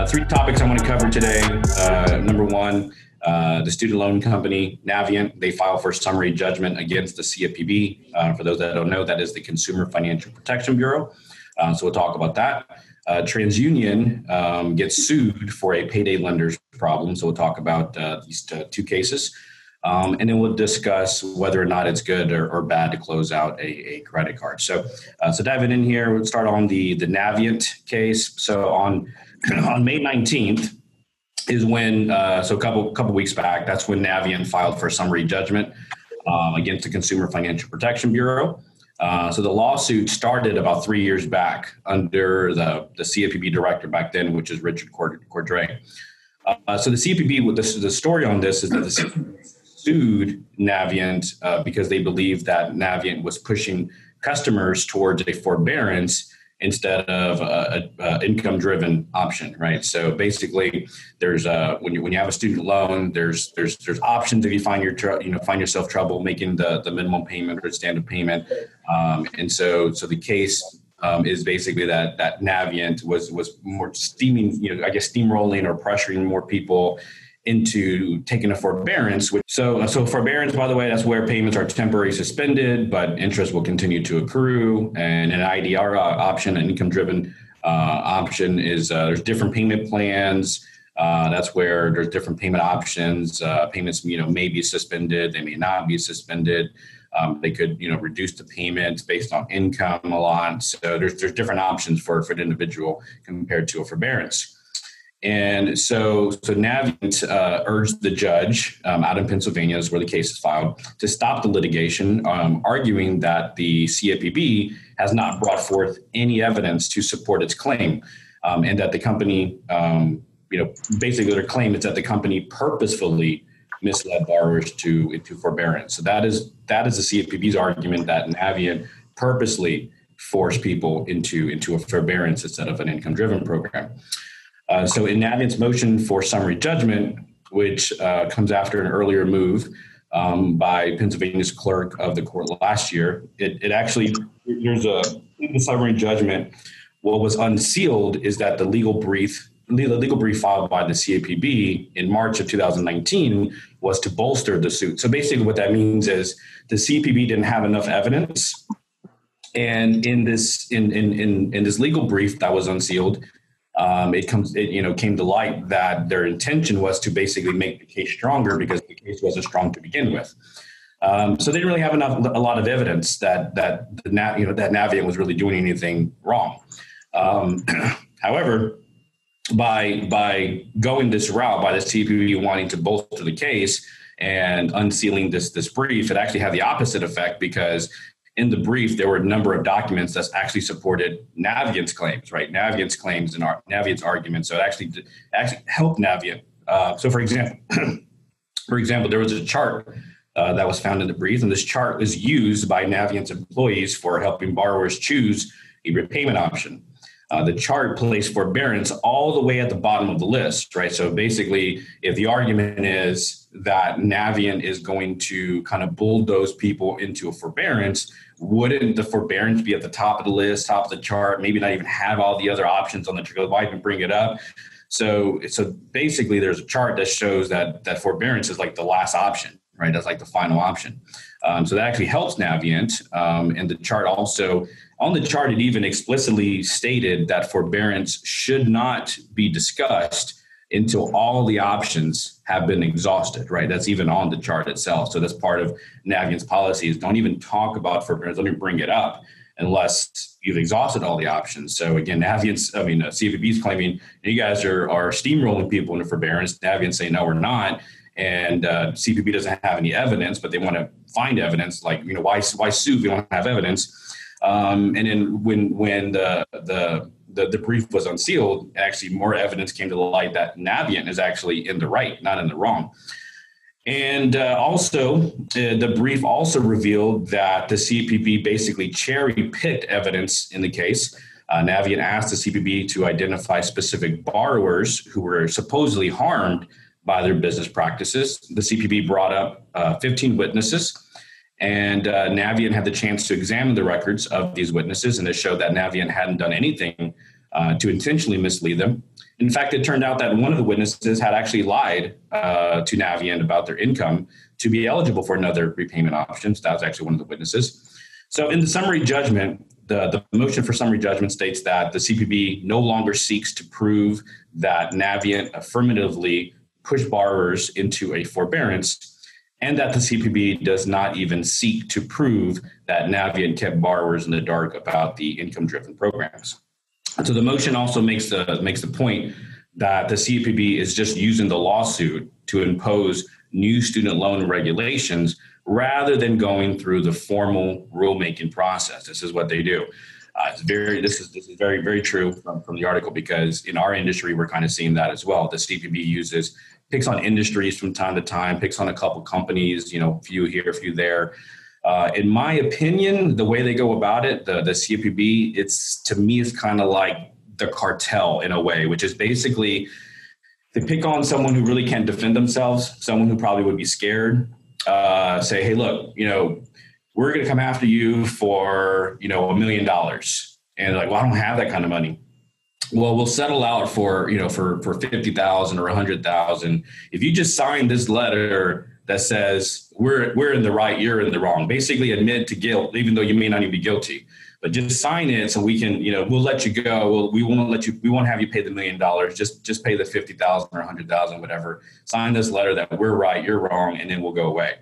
Uh, three topics I want to cover today. Uh, number one, uh, the student loan company Navient they file for summary judgment against the CFPB. Uh, for those that don't know, that is the Consumer Financial Protection Bureau. Uh, so we'll talk about that. Uh, TransUnion um, gets sued for a payday lenders problem. So we'll talk about these two cases. Um, and then we'll discuss whether or not it's good or, or bad to close out a, a credit card. So, so diving in here, we'll start on the the Navient case. So on on May nineteenth is when uh, so a couple couple weeks back. That's when Navient filed for summary judgment um, against the Consumer Financial Protection Bureau. Uh, so the lawsuit started about three years back under the the CFPB director back then, which is Richard Cordray. Uh, so the CFPB, the, the story on this is that the sued Navient uh, because they believed that Navient was pushing customers towards a forbearance instead of a, a, a income-driven option, right? So basically, there's a, when you when you have a student loan, there's there's there's options if you find your you know find yourself trouble making the the minimum payment or standard payment, um, and so so the case um, is basically that that Navient was was more steaming, you know, I guess steamrolling or pressuring more people into taking a forbearance. Which, so, so forbearance, by the way, that's where payments are temporarily suspended, but interest will continue to accrue. And an IDR option, an income-driven uh, option, is uh, there's different payment plans. Uh, that's where there's different payment options. Uh, payments, you know, may be suspended, they may not be suspended. Um, they could, you know, reduce the payments based on income a lot. So there's there's different options for for an individual compared to a forbearance. And so, so Navient uh, urged the judge um, out in Pennsylvania, is where the case is filed, to stop the litigation, um, arguing that the CFPB has not brought forth any evidence to support its claim, um, and that the company, um, you know, basically their claim is that the company purposefully misled borrowers to into forbearance. So that is that is the CFPB's argument that Navient purposely forced people into into a forbearance instead of an income-driven program. Uh, so in Navient's motion for summary judgment, which uh, comes after an earlier move um, by Pennsylvania's clerk of the court last year, it, it actually, there's a, in the summary judgment, what was unsealed is that the legal brief the legal brief filed by the CFPB in March of 2019 was to bolster the suit. So basically, what that means is the CFPB didn't have enough evidence, and in this in in in, in this legal brief that was unsealed, um, it comes it you know came to light that their intention was to basically make the case stronger because the case wasn't strong to begin with. Um, so they didn't really have enough a lot of evidence that that the you know that Navient was really doing anything wrong. Um, however, by by going this route, by the CFPB wanting to bolster the case and unsealing this this brief, it actually had the opposite effect because in the brief, there were a number of documents that actually supported Navient's claims, right? Navient's claims and our, arguments. So it actually actually helped Navient. Uh, so, for example, for example, there was a chart uh, that was found in the brief, and this chart was used by Navient's employees for helping borrowers choose a repayment option. Uh, the chart placed forbearance all the way at the bottom of the list, right? So basically, if the argument is that Navient is going to kind of bulldoze people into a forbearance, wouldn't the forbearance be at the top of the list, top of the chart, maybe not even have all the other options on the chart? Why even bring it up? So, so basically, there's a chart that shows that that forbearance is like the last option, right? That's like the final option. Um, so that actually helps Navient. Um, and the chart also on the chart, it even explicitly stated that forbearance should not be discussed until all the options have been exhausted, right? That's even on the chart itself. So that's part of Navient's policy is don't even talk about forbearance, let me bring it up unless you've exhausted all the options. So again, Navient's, I mean, uh, is claiming you guys are, are steamrolling people into forbearance. Navient's saying, no, we're not. And uh, CFPB doesn't have any evidence, but they want to find evidence. Like, you know, why, why sue if you don't have evidence? Um, and then when when the, the the the brief was unsealed, actually more evidence came to light that Navient is actually in the right, not in the wrong. And uh, also, uh, the brief also revealed that the CFPB basically cherry picked evidence in the case. Uh, Navient asked the CFPB to identify specific borrowers who were supposedly harmed by their business practices. The CPB brought up uh, 15 witnesses and uh, Navient had the chance to examine the records of these witnesses, and it showed that Navient hadn't done anything uh, to intentionally mislead them. In fact, it turned out that one of the witnesses had actually lied uh, to Navient about their income to be eligible for another repayment option. So that was actually one of the witnesses. So in the summary judgment, the, the motion for summary judgment states that the CPB no longer seeks to prove that Navient affirmatively pushed borrowers into a forbearance and that the CPB does not even seek to prove that Navient kept borrowers in the dark about the income driven programs. So the motion also makes the makes the point that the CFPB is just using the lawsuit to impose new student loan regulations rather than going through the formal rulemaking process. This is what they do. Uh, it's very this is this is very very true from, from the article because in our industry we're kind of seeing that as well. The CFPB uses picks on industries from time to time, picks on a couple companies, you know, a few here, a few there, uh, in my opinion, the way they go about it, the the CFPB, it's to me, it's kind of like the cartel in a way, which is basically they pick on someone who really can't defend themselves, someone who probably would be scared. Uh, say, hey, look, you know, we're going to come after you for you know a million dollars, and like, well, I don't have that kind of money. Well, we'll settle out for you know for for fifty thousand or a hundred thousand if you just sign this letter that says we're we're in the right, you're in the wrong. Basically, admit to guilt, even though you may not even be guilty. But just sign it so we can, you know, we'll let you go. We'll, we won't let you. We won't have you pay the million dollars. Just just pay the fifty thousand or a hundred thousand, whatever. Sign this letter that we're right, you're wrong, and then we'll go away.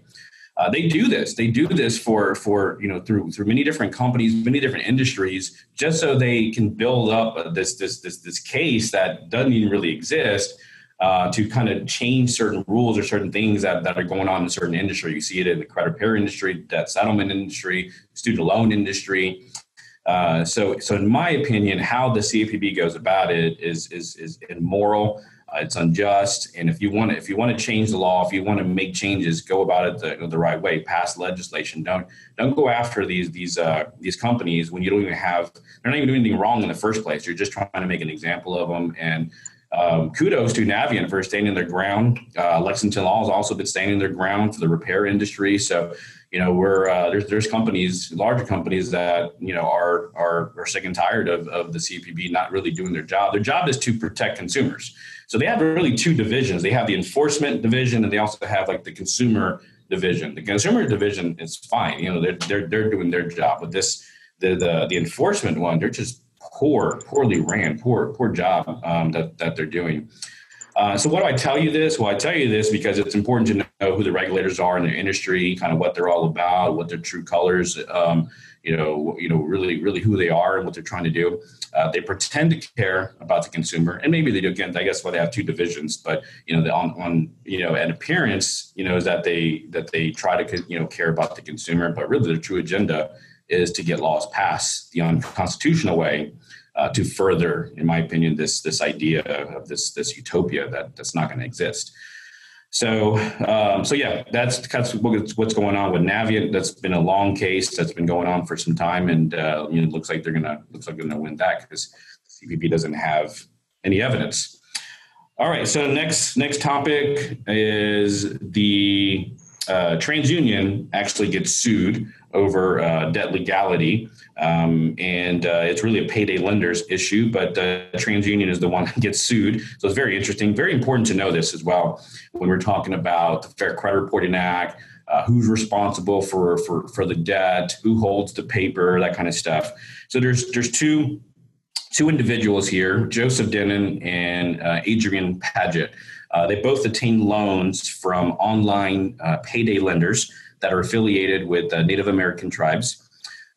Uh, they do this. They do this for for you know through through many different companies, many different industries, just so they can build up this this this this case that doesn't even really exist uh, to kind of change certain rules or certain things that, that are going on in certain industry. You see it in the credit repair industry, debt settlement industry, student loan industry. Uh, so, so in my opinion, how the CFPB goes about it is is is immoral. Uh, it's unjust, and if you want to, if you want to change the law, if you want to make changes, go about it the, the right way. Pass legislation. Don't don't go after these these uh, these companies when you don't even have. They're not even doing anything wrong in the first place. You're just trying to make an example of them and um, kudos to Navient for standing their ground. Uh, Lexington Law has also been standing their ground for the repair industry. So, you know, we're uh, there's there's companies, larger companies that you know are are, are sick and tired of, of the CPB not really doing their job. Their job is to protect consumers. So they have really two divisions. They have the enforcement division, and they also have like the consumer division. The consumer division is fine. You know, they're they're they're doing their job. But this the the the enforcement one, they're just poor, poorly ran, poor, poor job um, that, that they're doing. Uh, so what do I tell you this? Well, I tell you this because it's important to know who the regulators are in their industry, kind of what they're all about, what their true colors, um, you know, you know, really, really who they are and what they're trying to do. Uh, they pretend to care about the consumer, and maybe they do. Again, I guess why they have two divisions, but you know, the, on, on you know, an appearance, you know, is that they that they try to you know care about the consumer, but really their true agenda is to get laws passed the unconstitutional way uh, to further, in my opinion, this this idea of this this utopia that that's not going to exist. So, um, so yeah, that's that's what's going on with Navient. That's been a long case that's been going on for some time, and uh, you know, it looks like they're gonna looks like they're gonna win that because CPB doesn't have any evidence. All right, so next next topic is the uh, TransUnion actually gets sued over uh, debt legality. Um, and uh, it's really a payday lenders issue, but uh, TransUnion is the one that gets sued. So it's very interesting, very important to know this as well when we're talking about the Fair Credit Reporting Act. Uh, who's responsible for, for for the debt? Who holds the paper? That kind of stuff. So there's there's two two individuals here, Joseph Denan and uh, Adrian Paget. Uh, they both obtained loans from online uh, payday lenders that are affiliated with uh, Native American tribes.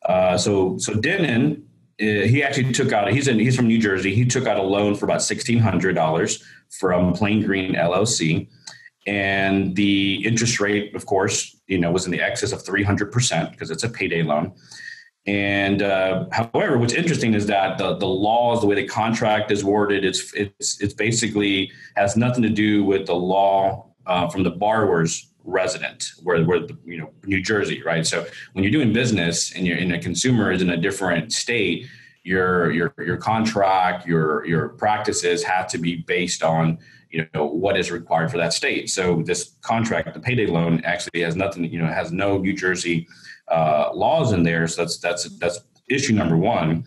Uh, so, so Denan, uh, he actually took out. He's in. He's from New Jersey. He took out a loan for about sixteen hundred dollars from Plain Green LLC, and the interest rate, of course, you know, was in the excess of three hundred percent because it's a payday loan. And uh, however, what's interesting is that the, the laws, the way the contract is worded, it's it's it's basically has nothing to do with the law uh, from the borrower's resident, where where you know New Jersey, right? So when you're doing business and you're in a consumer is in a different state, your your your contract, your your practices have to be based on you know what is required for that state. So this contract, the payday loan, actually has nothing. You know, has no New Jersey uh, laws in there. So that's that's that's issue number one.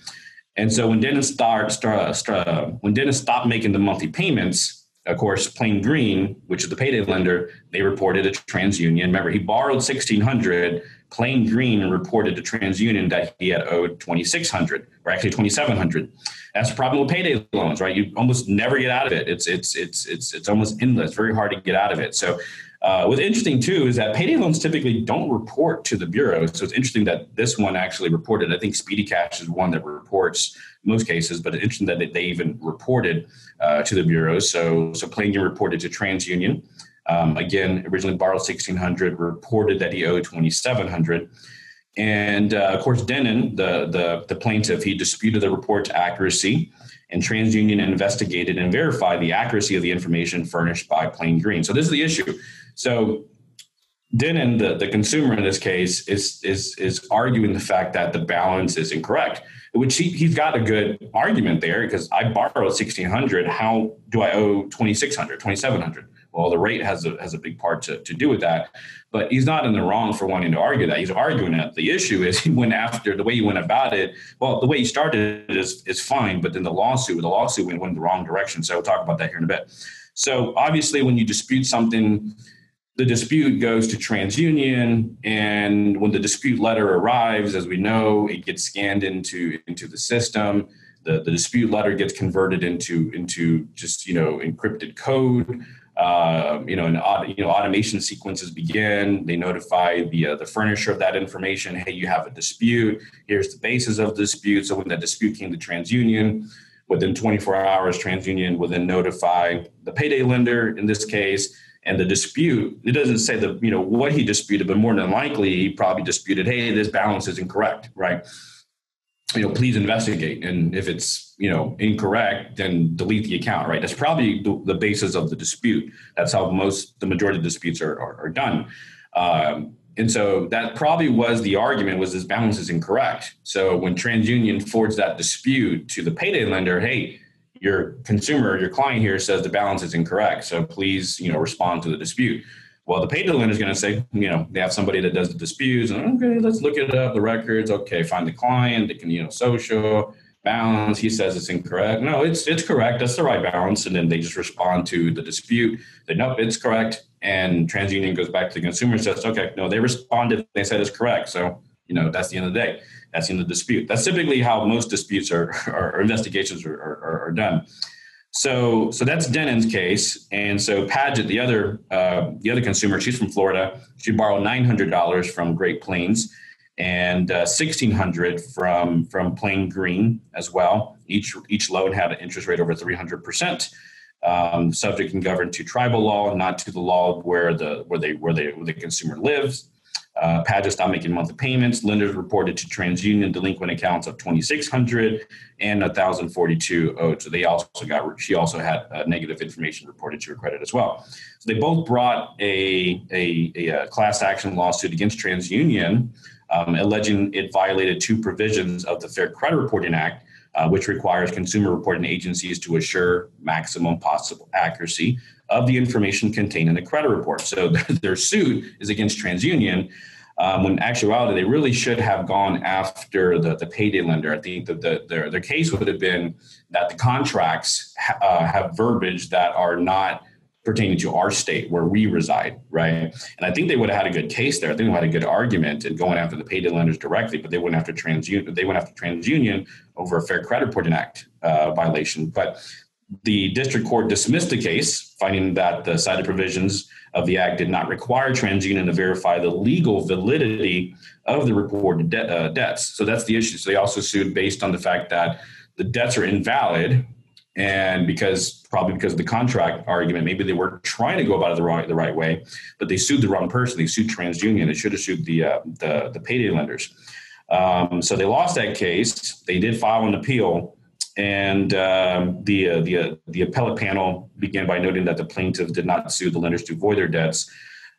And so when Dennis start, start, start when Dennis stopped making the monthly payments, of course, Plain Green, which is the payday lender, they reported to TransUnion. Remember, he borrowed sixteen hundred. Plain Green reported to TransUnion that he had owed twenty six hundred, or actually twenty seven hundred. That's the problem with payday loans, right? You almost never get out of it. It's it's it's it's it's almost endless. Very hard to get out of it. So uh, what's interesting too is that payday loans typically don't report to the bureau. So it's interesting that this one actually reported. I think Speedy Cash is one that reports most cases, but it's interesting that they even reported uh, to the bureau. So so Plainview reported to TransUnion. Um, again, originally borrowed 1600, reported that he owed 2700. And uh, of course, Denan, the, the, the plaintiff, he disputed the report's accuracy and TransUnion investigated and verified the accuracy of the information furnished by Plain Green. So this is the issue. So Denan, the, the consumer in this case, is is is arguing the fact that the balance is incorrect, which he, he's got a good argument there because I borrowed 1600. How do I owe 2600, 2700? Well, the rate has a, has a big part to, to do with that. But he's not in the wrong for wanting to argue that. He's arguing that the issue is he went after the way he went about it. Well, the way he started is, is fine, but then the lawsuit, the lawsuit went, went in the wrong direction. So we'll talk about that here in a bit. So obviously, when you dispute something, the dispute goes to TransUnion, and when the dispute letter arrives, as we know, it gets scanned into into the system. The, the dispute letter gets converted into into just you know encrypted code. Uh, you know, and you know, automation sequences begin. They notify the uh, the furnisher of that information. Hey, you have a dispute. Here's the basis of the dispute. So when that dispute came to TransUnion, within 24 hours, TransUnion will then notify the payday lender in this case and the dispute it doesn't say the you know what he disputed but more than likely he probably disputed hey this balance is incorrect right? You know please investigate. And if it's you know incorrect then delete the account right? That's probably the, the basis of the dispute. That's how most the majority of disputes are, are, are done. Um, and so that probably was the argument was this balance is incorrect. So when transunion forwards that dispute to the payday lender hey your consumer, your client here says the balance is incorrect. So please, you know, respond to the dispute. Well, the payday lender is going to say, you know, they have somebody that does the disputes, and okay, let's look it up, the records. Okay, find the client. They can, you know, social balance. He says it's incorrect. No, it's it's correct. That's the right balance. And then they just respond to the dispute. They nope, it's correct. And TransUnion goes back to the consumer and says, okay, no, they responded. They said it's correct. So you know, that's the end of the day. That's in the dispute. That's typically how most disputes are, or, investigations are, are, are, done. So, so that's Denan's case, and so Paget, the other uh, the other consumer, she's from Florida. She borrowed nine hundred dollars from Great Plains, and uh, sixteen hundred from from Plain Green as well. Each each loan had an interest rate over three hundred percent. Um, subject and governed to tribal law, not to the law where the where they where they where the consumer lives. Uh, Paget stopped making monthly payments. Lenders reported to TransUnion delinquent accounts of 2,600 and 1,042 owed. So they also got. She also had uh, negative information reported to her credit as well. So they both brought a a, a, a class action lawsuit against TransUnion, um, alleging it violated two provisions of the Fair Credit Reporting Act. Uh, which requires consumer reporting agencies to assure maximum possible accuracy of the information contained in the credit report. So their suit is against TransUnion. Um, when actuality, they really should have gone after the, the payday lender. I think that the, their, their case would have been that the contracts ha- uh, have verbiage that are not pertaining to our state where we reside, right? And I think they would have had a good case there. I think they had a good argument in going after the payday lenders directly, but they went after TransUnion. They went after TransUnion over a Fair Credit Reporting Act uh, violation. But the district court dismissed the case, finding that the cited provisions of the act did not require TransUnion to verify the legal validity of the reported de- uh, debts. So that's the issue. So they also sued based on the fact that the debts are invalid, and because probably because of the contract argument, maybe they were trying to go about it the right the right way, but they sued the wrong person. They sued TransUnion. They should have sued the uh, the, the payday lenders. Um, so they lost that case. They did file an appeal and um, the uh, the uh, the appellate panel began by noting that the plaintiffs did not sue the lenders to void their debts,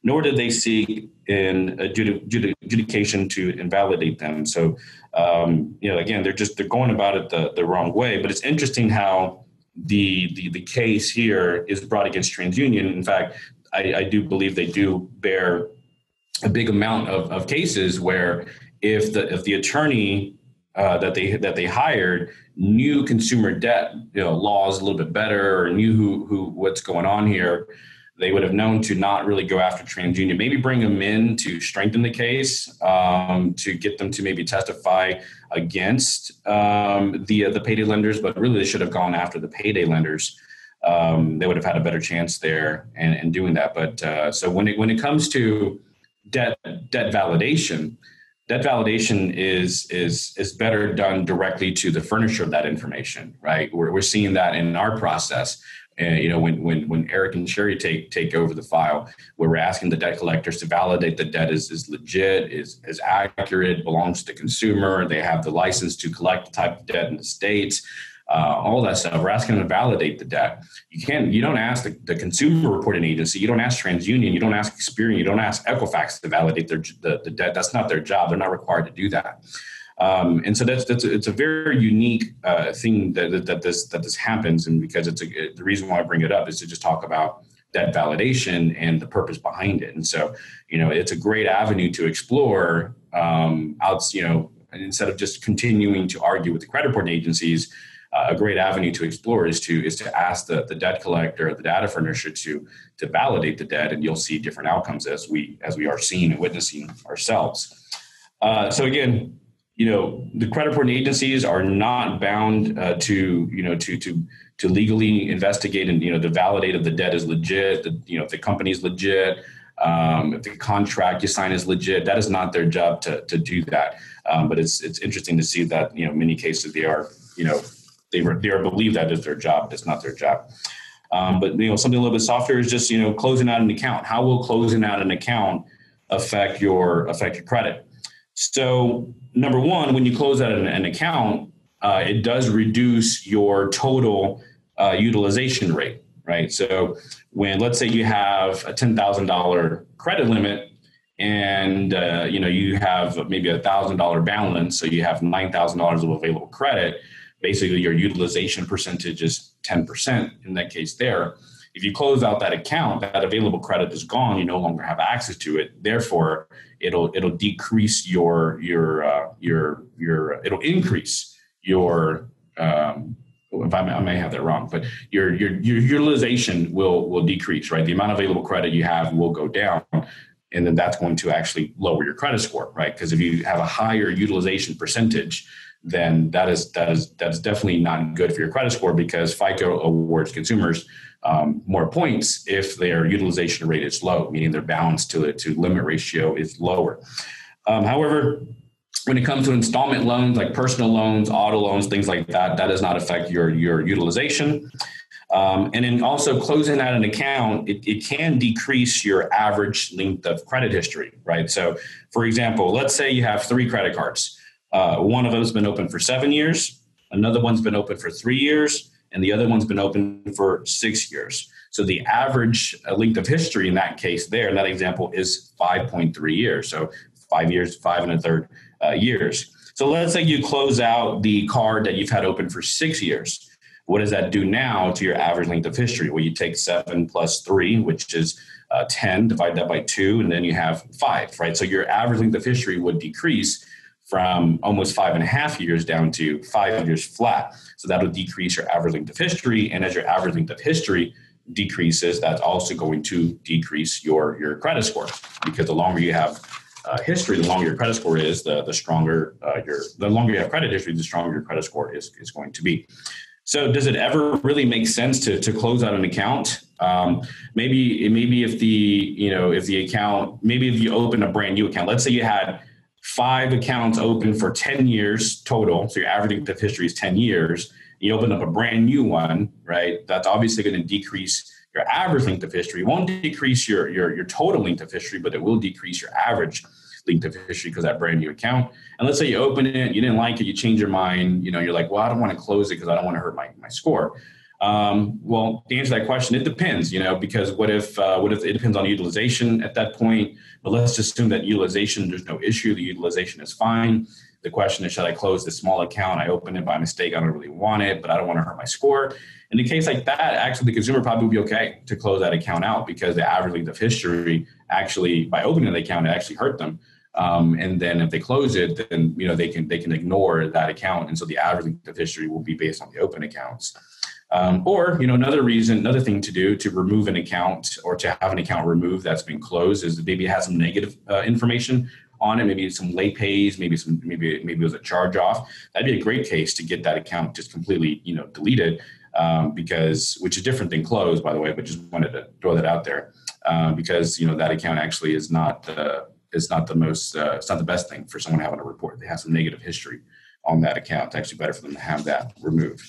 nor did they seek an adjudication to invalidate them. So, um, you know, again, they're just they're going about it the, the wrong way. But it's interesting how the the the case here is brought against TransUnion. In fact, I, I do believe they do bear a big amount of, of cases where if the if the attorney uh, that they that they hired knew consumer debt you know laws a little bit better or knew who who what's going on here they would have known to not really go after TransUnion. Maybe bring them in to strengthen the case, um, to get them to maybe testify against um, the uh, the payday lenders. But really, they should have gone after the payday lenders. Um, they would have had a better chance there and, in doing that. But uh, so when it when it comes to debt debt validation, debt validation is is is better done directly to the furnisher of that information, right? We're, we're seeing that in our process. And you know, when when when Eric and Sherry take take over the file, where we're asking the debt collectors to validate the debt is is legit, is is accurate, belongs to the consumer, they have the license to collect the type of debt in the states uh, all that stuff. We're asking them to validate the debt. You can't. You don't ask the, the, consumer reporting agency. You don't ask TransUnion. You don't ask Experian. You don't ask Equifax to validate their the, the debt. That's not their job. They're not required to do that. Um, and so that's that's it's a very unique uh, thing that, that, that this that this happens. And because it's a, the reason why I bring it up is to just talk about debt validation and the purpose behind it. And so you know it's a great avenue to explore. Um, out you know instead of just continuing to argue with the credit reporting agencies a great avenue to explore is to is to ask the, the debt collector, the data furnisher to to validate the debt, and you'll see different outcomes as we as we are seeing and witnessing ourselves. Uh, so again, you know, the credit reporting agencies are not bound uh, to you know to to to legally investigate and you know to validate if the debt is legit, the, you know if the company is legit. Um, if the contract you sign is legit, that is not their job to, to do that. Um, but it's it's interesting to see that you know many cases they are you know they were they are believe that is their job. It's not their job. Um, but you know, something a little bit softer is just you know closing out an account. How will closing out an account affect your affect your credit? So number one, when you close out an, an account, uh, it does reduce your total uh, utilization rate, right? So when let's say you have a ten thousand dollar credit limit and uh, you know you have maybe a thousand dollar balance, so you have nine thousand dollars of available credit basically your utilization percentage is 10% in that case there. If you close out that account, that available credit is gone. You no longer have access to it. Therefore, it'll it'll decrease your your uh, your your it'll increase your um, if I may, I may have that wrong, but your, your your utilization will will decrease, right? The amount of available credit you have will go down, and then that's going to actually lower your credit score, right? Because if you have a higher utilization percentage, then that is that is that is definitely not good for your credit score because FICO awards consumers um, more points if their utilization rate is low, meaning their balance to it to limit ratio is lower. Um, however, when it comes to installment loans like personal loans, auto loans, things like that, that does not affect your your utilization. Um, and then also closing out an account, it, it can decrease your average length of credit history, right? So, for example, let's say you have three credit cards. Uh, one of them has been open for seven years, another one's been open for three years, and the other one's been open for six years. So the average uh, length of history in that case, there, in that example, is 5.3 years. So five years, five and a third uh, years. So let's say you close out the card that you've had open for six years. What does that do now to your average length of history? Well, you take seven plus three, which is uh, 10, divide that by two, and then you have five, right? So your average length of history would decrease from almost five and a half years down to five years flat. So that'll decrease your average length of history. And as your average length of history decreases, that's also going to decrease your, your credit score because the longer you have uh, history, the longer your credit score is, the, the stronger uh, your, the longer you have credit history, the stronger your credit score is, is going to be. So does it ever really make sense to, to close out an account? Um, maybe, maybe if the, you know, if the account, maybe if you open a brand new account, let's say you had five accounts open for 10 years total. So your average of history is 10 years. You open up a brand new one, right? That's obviously going to decrease your average length of history. It won't decrease your, your, your total length of history, but it will decrease your average length of history because that brand new account. And let's say you open it, you didn't like it, you change your mind, you know, you're like, well, I don't want to close it because I don't want to hurt my, my score. Um, well, to answer that question, it depends, you know, because what if uh, what if it depends on utilization at that point? But let's assume that utilization, there's no issue, the utilization is fine. The question is, should I close this small account? I opened it by mistake. I don't really want it, but I don't want to hurt my score. In a case like that, actually, the consumer probably would be okay to close that account out because the average length of history actually, by opening the account, it actually hurt them. Um, and then if they close it, then you know they can they can ignore that account, and so the average length of history will be based on the open accounts. Um, or you know another reason, another thing to do to remove an account or to have an account removed that's been closed is that maybe it has some negative uh, information on it, maybe some late pays, maybe some maybe maybe it was a charge off. That'd be a great case to get that account just completely you know deleted um, because which is different than closed by the way, but just wanted to throw that out there uh, because you know that account actually is not uh, is not the most uh, it's not the best thing for someone having a report. They have some negative history on that account. It's actually better for them to have that removed.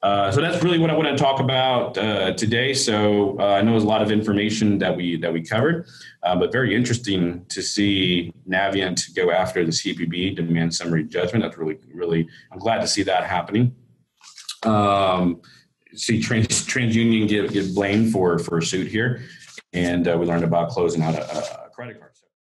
Uh, so that's really what I want to talk about uh, today. So uh, I know there's a lot of information that we that we covered, uh, but very interesting to see Navient go after the CPB demand summary judgment. That's really really I'm glad to see that happening. Um, see Trans, TransUnion get get blamed for for a suit here, and uh, we learned about closing out a, a credit card.